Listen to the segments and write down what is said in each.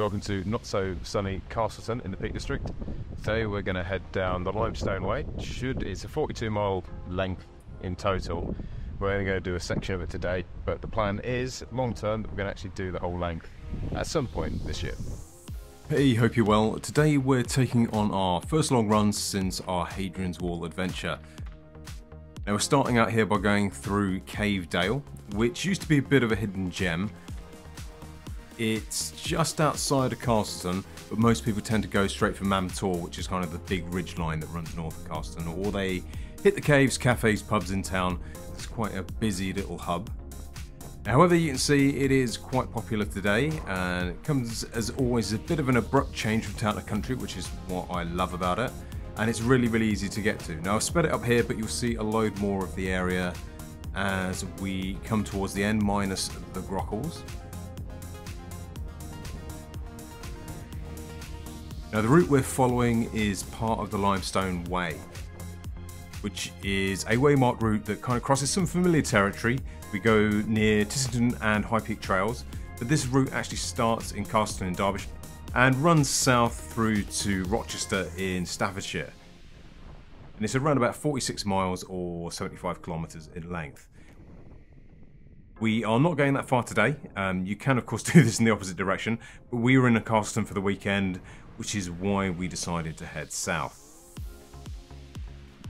Welcome to not so sunny Castleton in the Peak District. Today we're going to head down the Limestone Way. Should it's a 42 mile length in total. We're only going to do a section of it today, but the plan is long term that we're going to actually do the whole length at some point this year. Hey, hope you're well. Today we're taking on our first long run since our Hadrian's Wall adventure. Now we're starting out here by going through Cave Dale, which used to be a bit of a hidden gem. It's just outside of Castleton, but most people tend to go straight for Mam Tor, which is kind of the big ridge line that runs north of Castleton, or they hit the caves, cafes, pubs in town. It's quite a busy little hub. However, you can see it is quite popular today, and it comes as always a bit of an abrupt change from town to country, which is what I love about it. And it's really, really easy to get to. Now, I've sped it up here, but you'll see a load more of the area as we come towards the end, minus the Grockles. Now, the route we're following is part of the Limestone Way, which is a waymarked route that kind of crosses some familiar territory. We go near Tissington and High Peak Trails, but this route actually starts in Castleton in Derbyshire and runs south through to Rochester in Staffordshire. And it's around about 46 miles or 75 kilometres in length. We are not going that far today. Um, you can, of course, do this in the opposite direction, but we were in a Castleton for the weekend, which is why we decided to head south.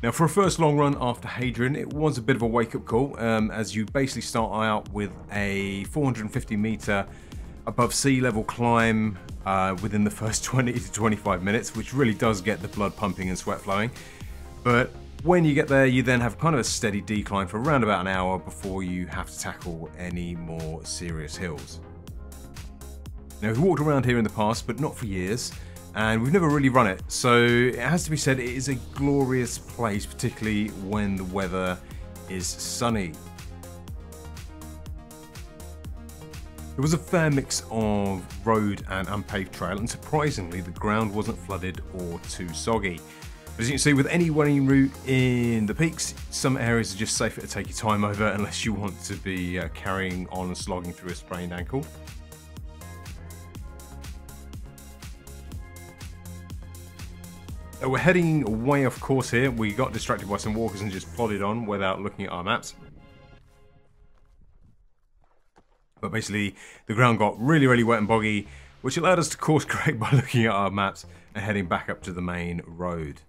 Now, for a first long run after Hadrian, it was a bit of a wake up call, um, as you basically start out with a 450 meter above sea level climb uh, within the first 20 to 25 minutes, which really does get the blood pumping and sweat flowing. But when you get there, you then have kind of a steady decline for around about an hour before you have to tackle any more serious hills. Now, we've walked around here in the past, but not for years, and we've never really run it, so it has to be said it is a glorious place, particularly when the weather is sunny. There was a fair mix of road and unpaved trail, and surprisingly, the ground wasn't flooded or too soggy. As you can see, with any running route in the peaks, some areas are just safer to take your time over unless you want to be uh, carrying on and slogging through a sprained ankle. We're heading way off course here. We got distracted by some walkers and just plodded on without looking at our maps. But basically, the ground got really, really wet and boggy, which allowed us to course correct by looking at our maps and heading back up to the main road.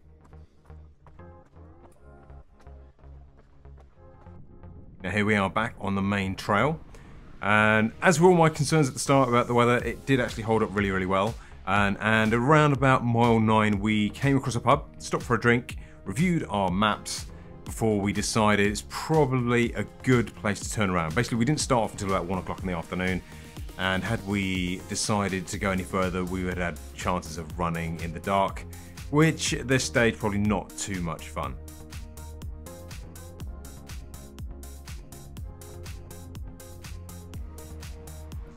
Now here we are back on the main trail. And as were all my concerns at the start about the weather, it did actually hold up really, really well. And, and around about mile 9, we came across a pub, stopped for a drink, reviewed our maps before we decided it's probably a good place to turn around. Basically, we didn't start off until about 1 o'clock in the afternoon. And had we decided to go any further, we would have had chances of running in the dark, which at this stage probably not too much fun.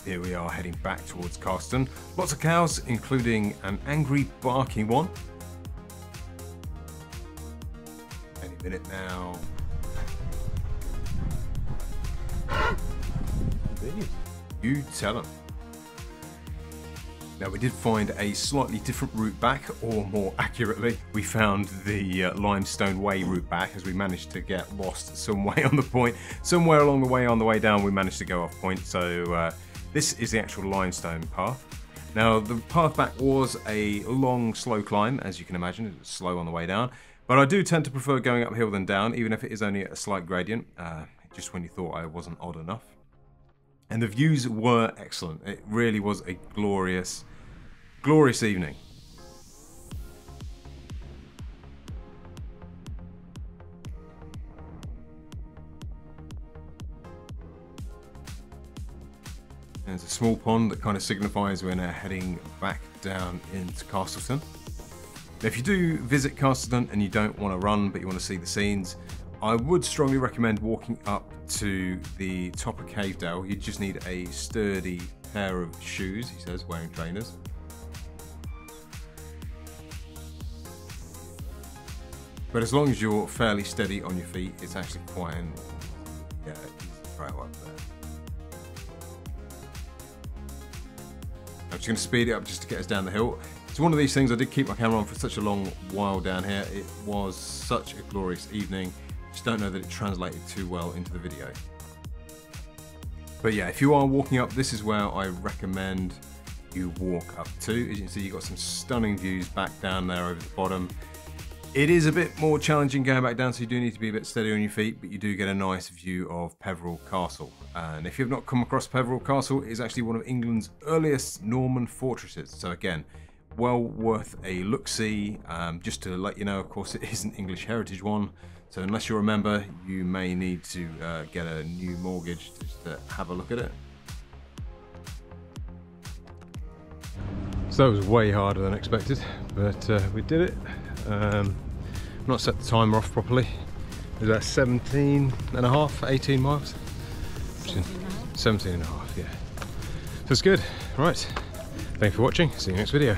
Here we are heading back towards Castleton. Lots of cows, including an angry barking one. Any minute now. You tell them. Now we did find a slightly different route back, or more accurately, we found the uh, Limestone Way route back as we managed to get lost some way on the point. Somewhere along the way on the way down we managed to go off point, so uh, this is the actual limestone path. Now, the path back was a long, slow climb, as you can imagine. It was slow on the way down. But I do tend to prefer going uphill than down, even if it is only a slight gradient, uh, just when you thought I wasn't odd enough. And the views were excellent. It really was a glorious, glorious evening. There's a small pond that kind of signifies we're now heading back down into Castleton. Now, if you do visit Castleton and you don't want to run but you want to see the scenes, I would strongly recommend walking up to the top of Cavedale. You just need a sturdy pair of shoes, he says, wearing trainers. But as long as you're fairly steady on your feet, it's actually quite an yeah, easy trail up there. I'm just going to speed it up just to get us down the hill. It's one of these things, I did keep my camera on for such a long while down here. It was such a glorious evening. Just don't know that it translated too well into the video. But yeah, if you are walking up, this is where I recommend you walk up to. As you can see, you've got some stunning views back down there over the bottom. It is a bit more challenging going back down, so you do need to be a bit steady on your feet, but you do get a nice view of Peveril Castle. And if you've not come across Peveril Castle, it is actually one of England's earliest Norman fortresses. So again, well worth a look-see. Um, just to let you know, of course, it is an English heritage one. So unless you're a member, you may need to uh, get a new mortgage to have a look at it. So that was way harder than expected, but uh, we did it. Um, not set the timer off properly. It was about 17 and a half, 18 miles. 17 and a half. 17 and a half, yeah. So it's good. Right. Thank you for watching. See you next video.